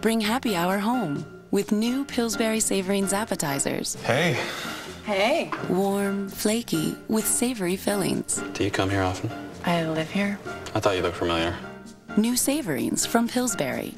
Bring happy hour home with new Pillsbury Savorings appetizers. Hey. Hey. Warm, flaky, with savory fillings. Do you come here often? I live here. I thought you looked familiar. New Savorings from Pillsbury.